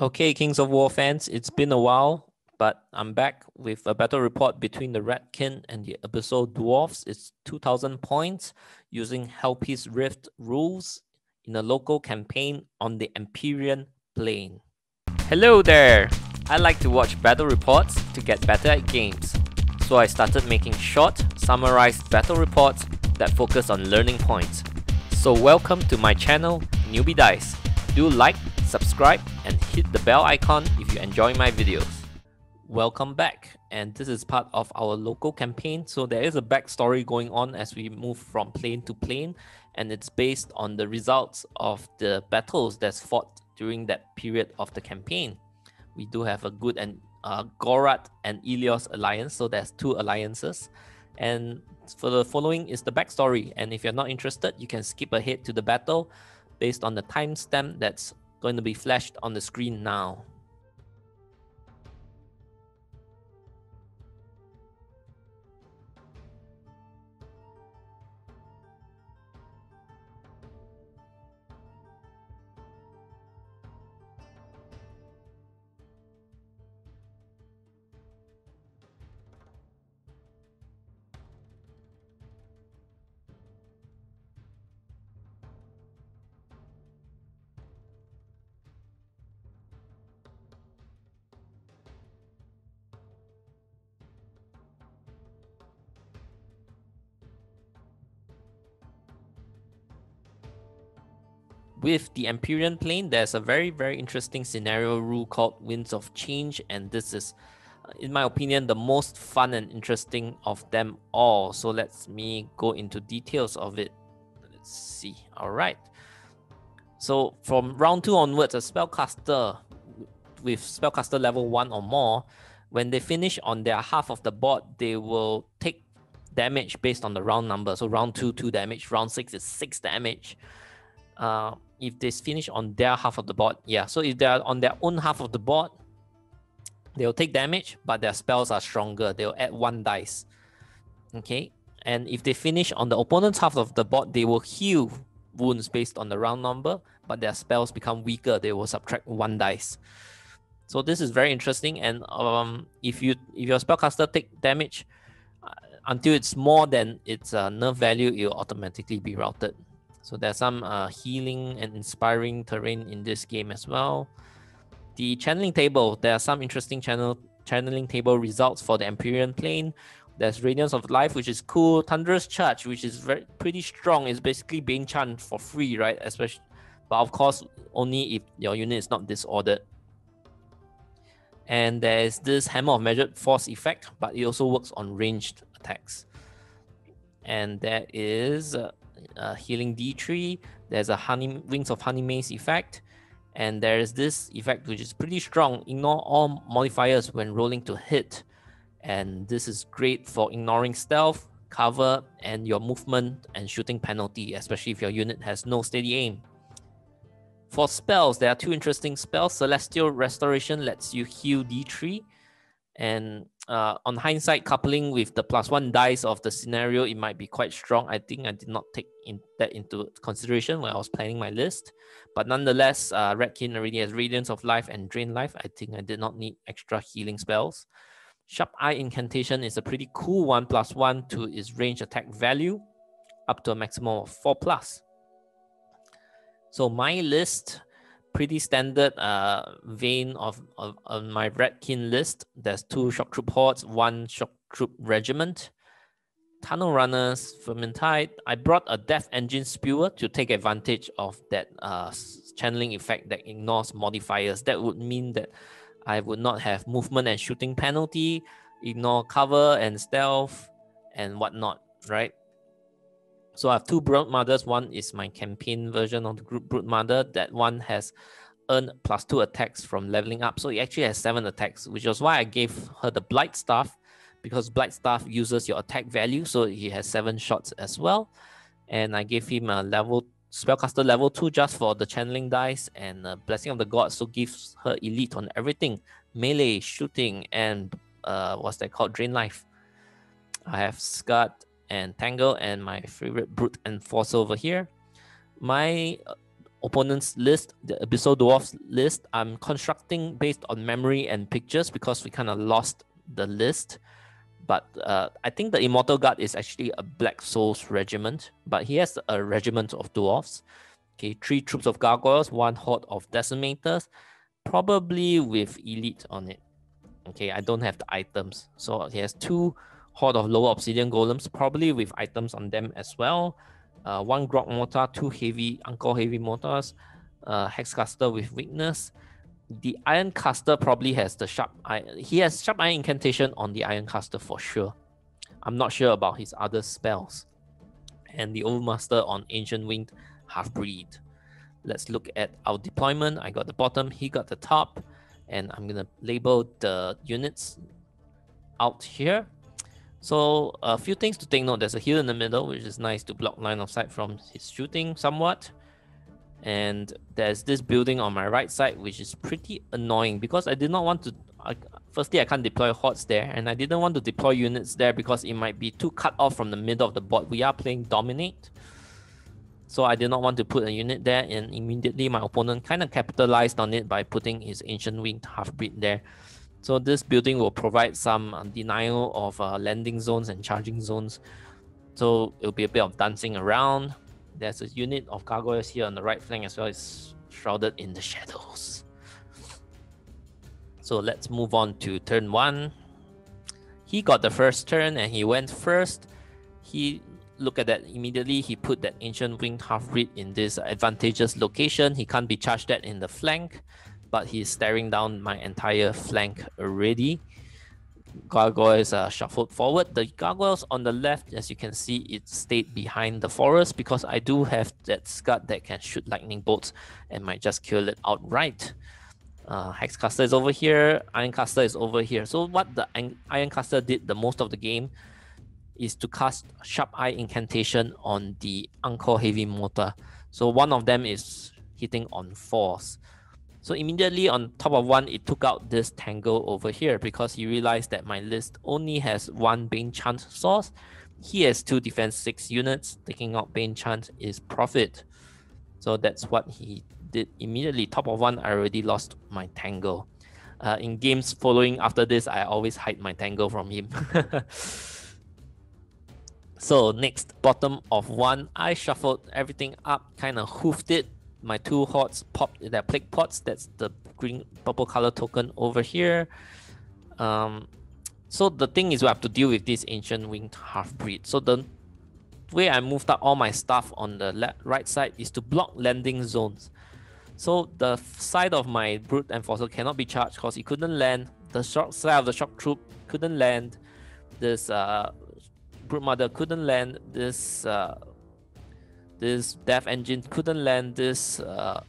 Okay, Kings of War fans, it's been a while, but I'm back with a battle report between the Ratkin and the Abyssal Dwarfs. It's 2000 points using Halpi's Rift rules in a local campaign on the Empyrean Plane. Hello there! I like to watch battle reports to get better at games. So I started making short, summarized battle reports that focus on learning points. So welcome to my channel, Newbie Dice. Do like, subscribe, and hit the bell icon if you enjoy my videos. Welcome back, and this is part of our local campaign. So there is a backstory going on as we move from plane to plane, and it's based on the results of the battles that's fought during that period of the campaign. We do have a good and uh, Gorath and Ilios alliance, so there's two alliances. And for the following is the backstory. And if you're not interested, you can skip ahead to the battle based on the timestamp that's going to be flashed on the screen now. With the Empyrean plane, there's a very, very interesting scenario rule called Winds of Change, and this is, uh, in my opinion, the most fun and interesting of them all. So let's me go into details of it. Let's see. All right. So from round two onwards, a spellcaster with spellcaster level one or more, when they finish on their half of the board, they will take damage based on the round number. So round two, two damage. Round six is six damage. Uh, if they finish on their half of the board, yeah. So if they are on their own half of the board, they'll take damage, but their spells are stronger. They'll add one dice. Okay. And if they finish on the opponent's half of the board, they will heal wounds based on the round number, but their spells become weaker. They will subtract one dice. So this is very interesting. And um, if you if your spellcaster take damage uh, until it's more than its uh, nerve value, it will automatically be routed. So there's some uh, healing and inspiring terrain in this game as well. The channeling table, there are some interesting channel channeling table results for the Empyrean plane. There's Radiance of Life, which is cool. Thunderous Charge, which is very pretty strong. It's basically Bane Chant for free, right? Especially, but of course, only if your unit is not disordered. And there's this Hammer of Measured Force effect, but it also works on ranged attacks. And there is uh, uh, healing D3. There's a honey wings of honey maze effect, and there's this effect which is pretty strong. Ignore all modifiers when rolling to hit, and this is great for ignoring stealth, cover, and your movement and shooting penalty, especially if your unit has no steady aim. For spells, there are two interesting spells. Celestial Restoration lets you heal D3 and uh, on hindsight, coupling with the plus one dice of the scenario, it might be quite strong. I think I did not take in, that into consideration when I was planning my list. But nonetheless, uh, Ratkin already has Radiance of Life and Drain Life. I think I did not need extra healing spells. Sharp Eye Incantation is a pretty cool one, plus one to its range attack value, up to a maximum of four plus. So my list pretty standard uh, vein of, of on my Ratkin list. There's two shock troop hordes, one shock troop regiment, tunnel runners, vermintide. I brought a death engine spewer to take advantage of that uh, channeling effect that ignores modifiers. That would mean that I would not have movement and shooting penalty, ignore cover and stealth and whatnot, right? So I have two Brood Mothers. One is my campaign version of the group Brood Mother. That one has earned plus two attacks from leveling up. So it actually has seven attacks, which was why I gave her the Blight Staff because Blight Staff uses your attack value. So he has seven shots as well. And I gave him a level spellcaster level two just for the channeling dice and blessing of the gods. So gives her elite on everything melee, shooting, and uh, what's that called? Drain life. I have Scud and Tangle and my favorite Brute and Force over here. My uh, opponent's list, the Abyssal Dwarfs list. I'm constructing based on memory and pictures because we kind of lost the list. But uh, I think the Immortal Guard is actually a Black Souls regiment, but he has a regiment of dwarfs. Okay, three troops of gargoyles, one horde of decimators, probably with elite on it. Okay, I don't have the items. So he has two horde of lower obsidian golems, probably with items on them as well. Uh, one grog mortar, two heavy Uncle heavy mortars, uh, hexcaster with weakness. The iron caster probably has the sharp iron. He has sharp iron incantation on the iron caster for sure. I'm not sure about his other spells. And the overmaster on ancient winged half breed. Let's look at our deployment. I got the bottom, he got the top, and I'm gonna label the units out here. So a few things to take note. There's a hill in the middle, which is nice to block line of sight from his shooting somewhat. And there's this building on my right side, which is pretty annoying because I did not want to. I, firstly, I can't deploy hordes there, and I didn't want to deploy units there because it might be too cut off from the middle of the board. We are playing dominate, so I did not want to put a unit there, and immediately my opponent kind of capitalized on it by putting his ancient winged half breed there. So this building will provide some uh, denial of uh, landing zones and charging zones. So it'll be a bit of dancing around. There's a unit of gargoyles here on the right flank as well. It's shrouded in the shadows. So let's move on to turn one. He got the first turn and he went first. He look at that immediately. He put that ancient winged half breed in this advantageous location. He can't be charged at in the flank but he's staring down my entire flank already. Gargoyles are shuffled forward. The gargoyles on the left, as you can see, it stayed behind the forest because I do have that scud that can shoot lightning bolts and might just kill it outright. Uh, Hexcaster is over here, Ironcaster is over here. So what the Ironcaster did the most of the game is to cast Sharp Eye Incantation on the Ankhor Heavy Mortar. So one of them is hitting on force. So immediately on top of one, it took out this tangle over here because he realized that my list only has one Bane Chant source. He has two defense six units. Taking out Bane Chant is profit. So that's what he did immediately. Top of one, I already lost my tangle. Uh, in games following after this, I always hide my tangle from him. so next, bottom of one, I shuffled everything up, kind of hoofed it my two hots popped their plague pots. That's the green purple color token over here. Um, so the thing is we have to deal with this ancient winged half breed. So the way I moved up all my stuff on the left right side is to block landing zones. So the side of my brute enforcer cannot be charged because it couldn't land. The shock side of the shock troop couldn't land. This uh, brood mother couldn't land. This uh, this death engine couldn't land this uh,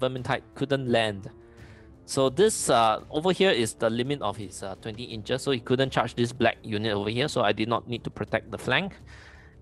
vermintide couldn't land. So this uh, over here is the limit of his uh, 20 inches so he couldn't charge this black unit over here so I did not need to protect the flank.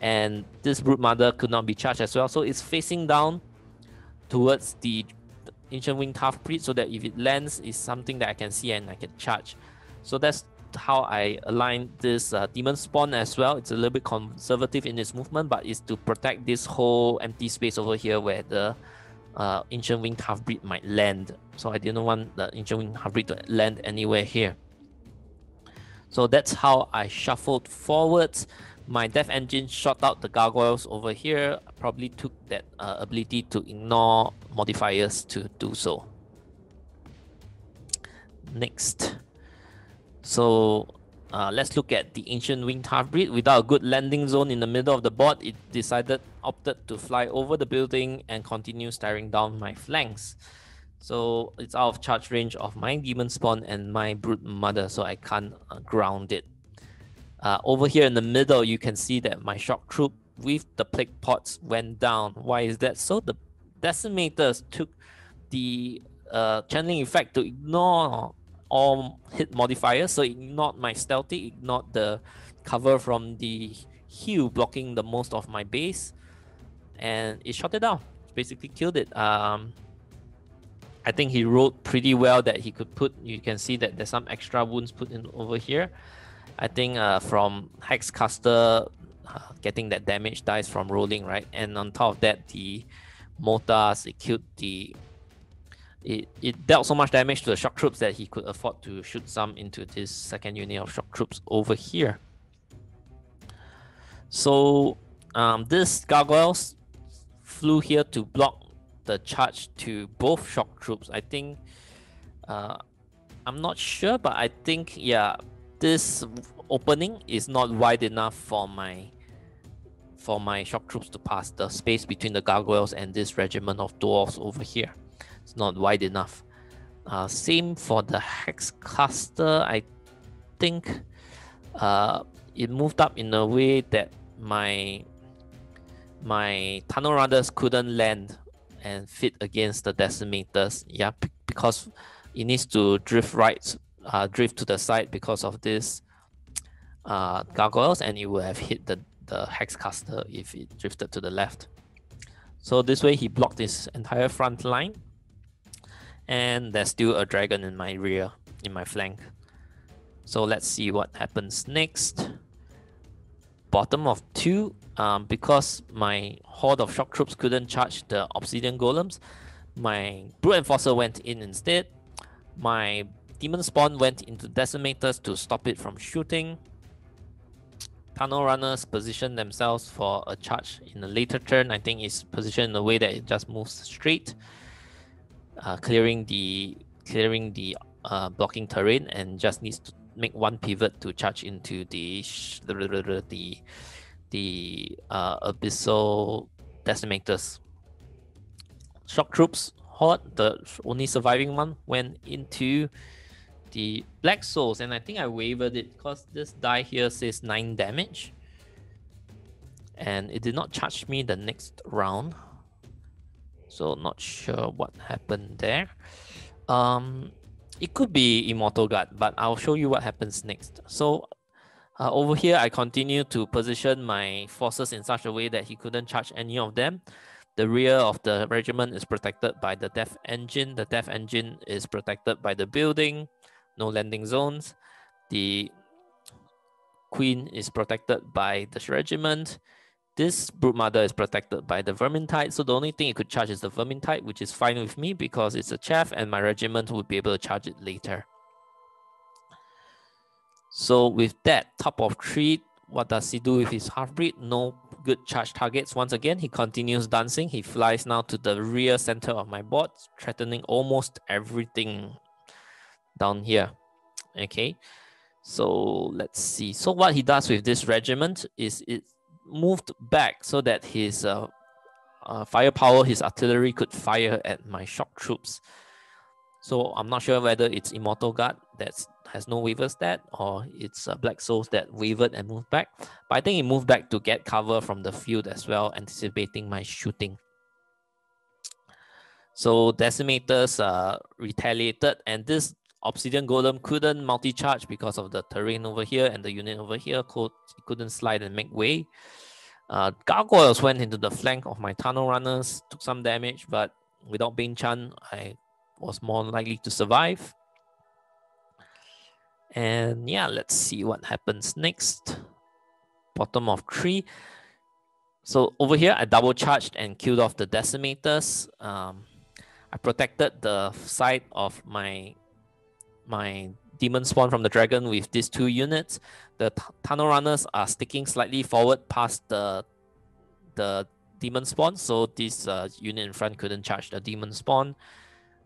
And this brood mother could not be charged as well so it's facing down towards the ancient wing half breed so that if it lands is something that I can see and I can charge. So that's how I align this uh, demon spawn as well. It's a little bit conservative in its movement, but it's to protect this whole empty space over here where the uh, ancient wing half breed might land. So I didn't want the ancient winged half breed to land anywhere here. So that's how I shuffled forwards. My death engine shot out the gargoyles over here. Probably took that uh, ability to ignore modifiers to do so. Next. So uh, let's look at the ancient winged half-breed. Without a good landing zone in the middle of the board, it decided opted to fly over the building and continue staring down my flanks. So it's out of charge range of my demon spawn and my brood mother, so I can't uh, ground it. Uh, over here in the middle, you can see that my shock troop with the plague pots went down. Why is that? So the decimators took the uh, channeling effect to ignore all hit modifiers. So ignored my stealthy, ignored the cover from the hill blocking the most of my base, and it shot it down. Basically killed it. Um, I think he rolled pretty well that he could put. You can see that there's some extra wounds put in over here. I think uh, from Hexcaster uh, getting that damage dice from rolling, right? And on top of that, the mortars. It killed the. It, it dealt so much damage to the shock troops that he could afford to shoot some into this second unit of shock troops over here. So um, this gargoyles flew here to block the charge to both shock troops. I think uh, I'm not sure, but I think yeah, this opening is not wide enough for my for my shock troops to pass. The space between the gargoyles and this regiment of dwarves over here, it's not wide enough. Uh, same for the hex caster. I think uh, it moved up in a way that my my tunnel runners couldn't land and fit against the decimators. Yeah, because it needs to drift right, uh, drift to the side because of this uh, gargoyles, and it will have hit the the hex caster if it drifted to the left. So this way he blocked his entire front line, and there's still a dragon in my rear, in my flank. So let's see what happens next. Bottom of two, um, because my horde of shock troops couldn't charge the obsidian golems, my brute enforcer went in instead. My demon spawn went into decimators to stop it from shooting. Tunnel runners position themselves for a charge in a later turn. I think it's positioned in a way that it just moves straight, uh, clearing the clearing the uh, blocking terrain and just needs to make one pivot to charge into the the the, the uh, abyssal decimators. Shock troops horde, the only surviving one, went into the Black Souls, and I think I wavered it because this die here says 9 damage. And it did not charge me the next round. So not sure what happened there. Um, it could be Immortal Guard, but I'll show you what happens next. So uh, over here, I continue to position my forces in such a way that he couldn't charge any of them. The rear of the regiment is protected by the death engine. The death engine is protected by the building no landing zones. The queen is protected by the regiment. This brood mother is protected by the vermintide. So the only thing it could charge is the vermintide, which is fine with me because it's a chaff and my regiment would be able to charge it later. So with that, top of three, what does he do with his half-breed? No good charge targets. Once again, he continues dancing. He flies now to the rear center of my board, threatening almost everything down here. Okay, so let's see. So what he does with this regiment is it moved back so that his uh, uh, firepower, his artillery could fire at my shock troops. So I'm not sure whether it's Immortal Guard that has no waver stat or it's uh, Black Souls that wavered and moved back. But I think it moved back to get cover from the field as well, anticipating my shooting. So decimators uh, retaliated, and this Obsidian Golem couldn't multi-charge because of the terrain over here and the unit over here could, couldn't slide and make way. Uh, Gargoyles went into the flank of my tunnel runners, took some damage, but without Bane Chant, I was more likely to survive. And yeah, let's see what happens next. Bottom of three. So over here, I double charged and killed off the decimators. Um, I protected the side of my my demon spawn from the dragon with these two units. The tunnel runners are sticking slightly forward past the the demon spawn, so this uh, unit in front couldn't charge the demon spawn.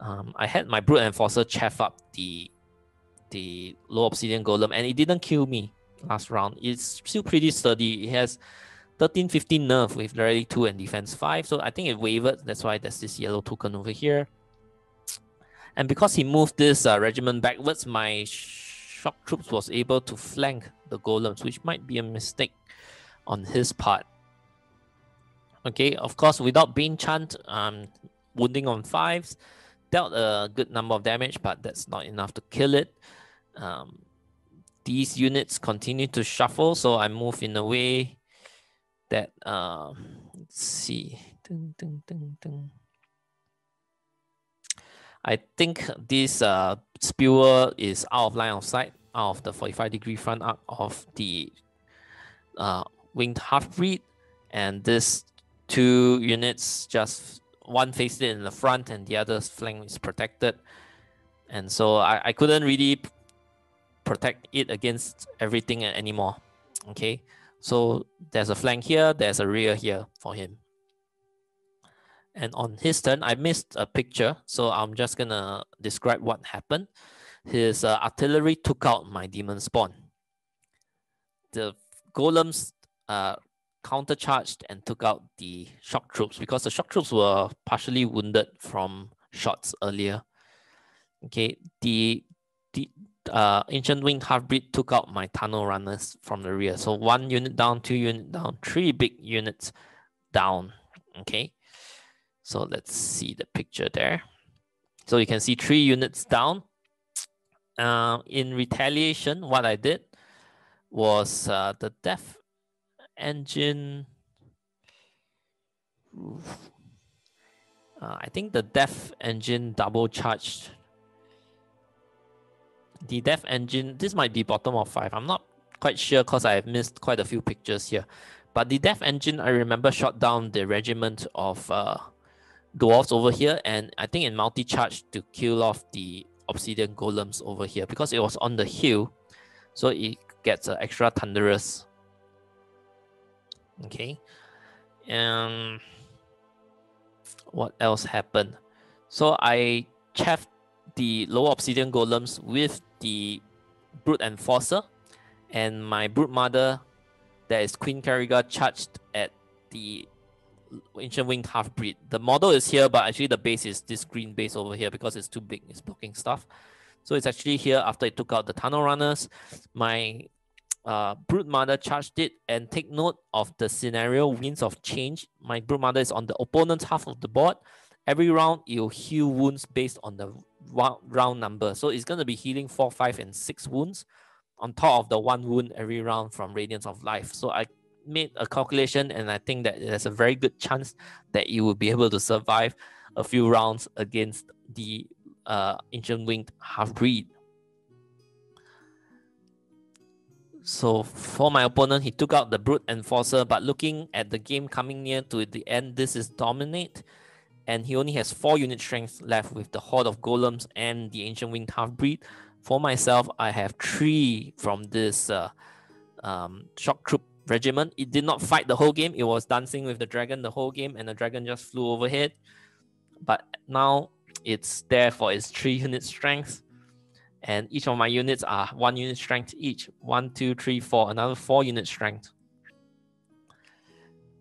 Um, I had my brute enforcer chaff up the the low obsidian golem, and it didn't kill me last round. It's still pretty sturdy. It has 13, 15 nerve with rally 2 and defense 5. So I think it wavered. That's why there's this yellow token over here. And because he moved this uh, regiment backwards, my shock troops was able to flank the golems, which might be a mistake on his part. Okay, of course, without Bane Chant, um, wounding on fives, dealt a good number of damage, but that's not enough to kill it. Um, these units continue to shuffle, so I move in a way that, uh, let's see. Dun, dun, dun, I think this uh, spewer is out of line of sight, out of the 45 degree front arc of the uh, winged half breed, and this two units just one faced in the front and the other flank is protected. And so I, I couldn't really protect it against everything anymore. Okay, so there's a flank here, there's a rear here for him. And on his turn, I missed a picture, so I'm just gonna describe what happened. His uh, artillery took out my demon spawn. The golems uh, countercharged and took out the shock troops because the shock troops were partially wounded from shots earlier. Okay, the the uh, ancient wing half-breed took out my tunnel runners from the rear. So one unit down, two unit down, three big units down. Okay, so let's see the picture there. So you can see three units down. Uh, in retaliation, what I did was uh, the death engine. Uh, I think the death engine double charged. The death engine, this might be bottom of five. I'm not quite sure because I've missed quite a few pictures here. But the death engine, I remember shot down the regiment of uh, dwarves over here. And I think in multi-charge to kill off the obsidian golems over here because it was on the hill. So it gets an extra thunderous Okay. And what else happened? So I chaffed the lower obsidian golems with the brute enforcer, and my brood mother, that is Queen Kariga, charged at the ancient winged half breed. The model is here, but actually the base is this green base over here because it's too big. It's blocking stuff. So it's actually here after it took out the tunnel runners. My uh, Brood Mother charged it and take note of the scenario Winds of Change. My Brood Mother is on the opponent's half of the board. Every round, you'll heal wounds based on the round number. So it's going to be healing 4, 5, and 6 wounds on top of the one wound every round from Radiance of Life. So I made a calculation and I think that there's a very good chance that you will be able to survive a few rounds against the uh, Ancient Winged Half Breed. So for my opponent, he took out the Brute Enforcer, but looking at the game coming near to the end, this is Dominate, and he only has 4 unit strength left with the Horde of Golems and the Ancient Winged Half-Breed. For myself, I have 3 from this uh, um, Shock Troop regiment. It did not fight the whole game. It was dancing with the dragon the whole game, and the dragon just flew overhead. But now it's there for its 3 unit strength and each of my units are one unit strength each. One, two, three, four, another four unit strength.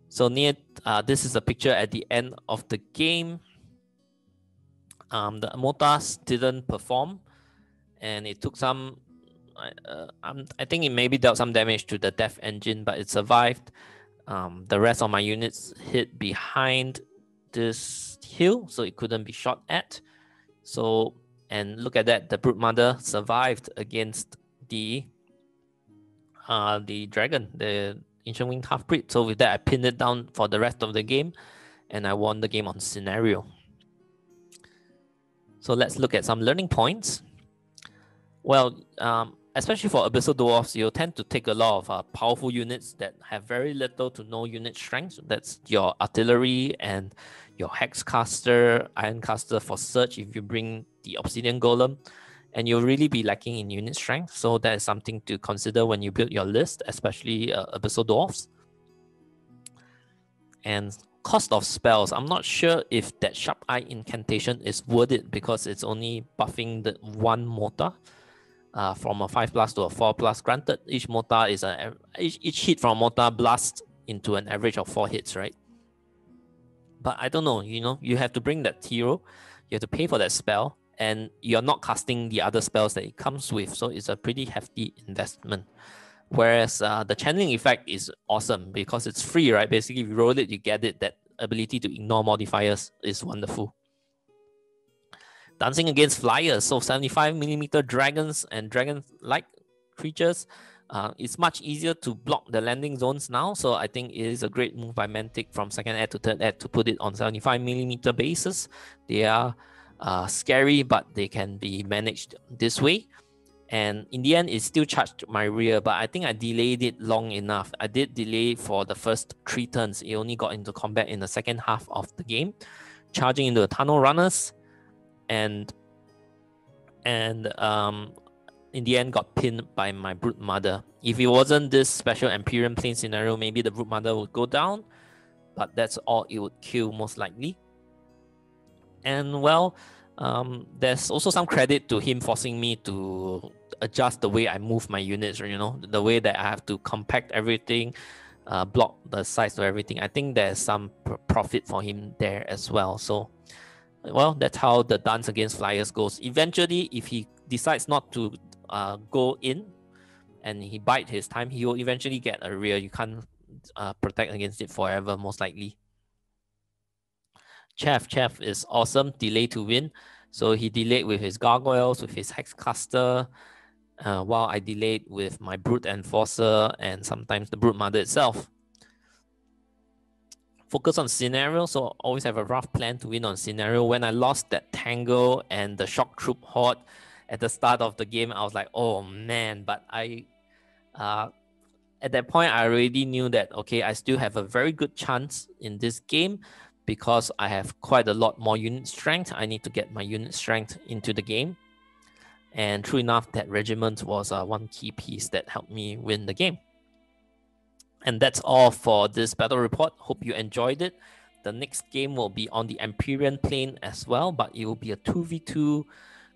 So near, uh, this is a picture at the end of the game. Um, the mortars didn't perform, and it took some. Uh, um, I think it maybe dealt some damage to the death engine, but it survived. Um, the rest of my units hit behind this hill, so it couldn't be shot at. So and look at that, the Brood Mother survived against the uh, the dragon, the Ancient Wing Half Breed. So with that, I pinned it down for the rest of the game, and I won the game on scenario. So let's look at some learning points. Well, um, especially for Abyssal Dwarfs, you'll tend to take a lot of uh, powerful units that have very little to no unit strength. That's your artillery and your Hexcaster, Ironcaster for search if you bring the Obsidian Golem. And you'll really be lacking in unit strength. So that is something to consider when you build your list, especially uh, Abyssal Dwarfs. And cost of spells. I'm not sure if that Sharp Eye incantation is worth it because it's only buffing the one mortar uh, from a 5 plus to a 4 plus. Granted, each mortar is a each, each hit from mortar blasts into an average of 4 hits, right? But I don't know, you know, you have to bring that hero, you have to pay for that spell, and you're not casting the other spells that it comes with. So it's a pretty hefty investment. Whereas uh, the channeling effect is awesome because it's free, right? Basically, if you roll it, you get it. That ability to ignore modifiers is wonderful. Dancing against flyers, so 75 millimeter dragons and dragon-like creatures. Uh, it's much easier to block the landing zones now, so I think it is a great move by Mantic from second ed to third ed to put it on 75 millimeter bases. They are uh, scary, but they can be managed this way. And in the end, it still charged my rear, but I think I delayed it long enough. I did delay for the first three turns. It only got into combat in the second half of the game. charging into the tunnel runners, and and um, in the end got pinned by my brood mother. If it wasn't this special Empyrean plane scenario, maybe the brood mother would go down, but that's all it would kill most likely. And well, um, there's also some credit to him forcing me to adjust the way I move my units, you know, the way that I have to compact everything, uh, block the size of everything. I think there's some profit for him there as well. So, well, that's how the dance against flyers goes. Eventually, if he decides not to uh, go in and he bide his time, he will eventually get a rear. You can't uh, protect against it forever, most likely. Chaff, Chaff is awesome. Delay to win. So he delayed with his gargoyles, with his hex caster, uh, while I delayed with my brute enforcer and sometimes the brood mother itself. Focus on scenario, so always have a rough plan to win on scenario. When I lost that tangle and the shock troop horde at the start of the game, I was like, oh man, but I uh, at that point I already knew that okay, I still have a very good chance in this game because I have quite a lot more unit strength. I need to get my unit strength into the game. And true enough, that regiment was uh, one key piece that helped me win the game. And that's all for this battle report. Hope you enjoyed it. The next game will be on the Empyrean plane as well, but it will be a 2v2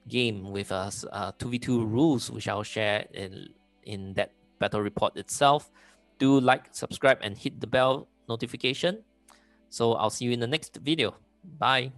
game with us uh, 2v2 rules, which I'll share in, in that battle report itself. Do like, subscribe, and hit the bell notification. So I'll see you in the next video. Bye.